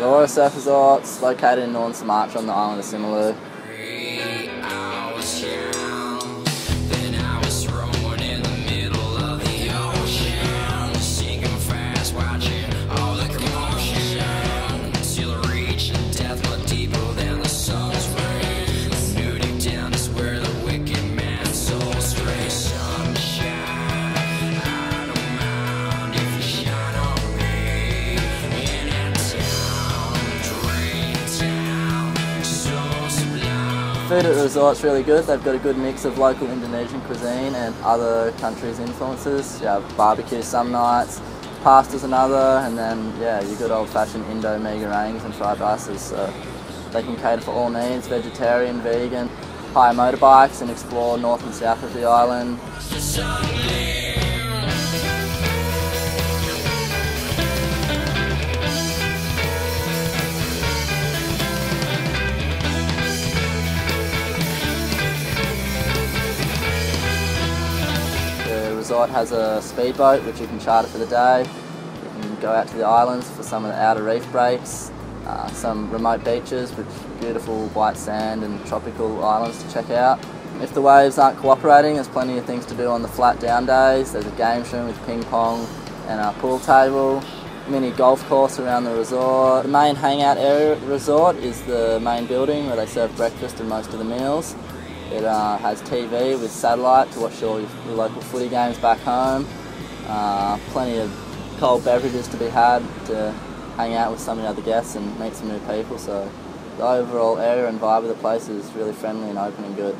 Royal Surfers Arts, located in Northern Sumatra on the island of Simeulue. Food at the resort's really good. They've got a good mix of local Indonesian cuisine and other countries' influences. You have barbecue some nights, pasta's another, and then yeah, your good old-fashioned Indo mee gorengs and fried rices. So they can cater for all needs, vegetarian, vegan, hire motorbikes and explore north and south of the island. Resort has a speedboat which you can charter for the day. You can go out to the islands for some of the outer reef breaks, uh, some remote beaches with beautiful white sand and tropical islands to check out. If the waves aren't cooperating, there's plenty of things to do on the flat down days. There's a game room with ping pong and a pool table, mini golf course around the resort. The main hangout area at the resort is the main building where they serve breakfast and most of the meals. It uh, has TV with satellite to watch all your, local footy games back home. Uh, plenty of cold beverages to be had to hang out with some of the other guests and meet some new people. So the overall area and vibe of the place is really friendly and open and good.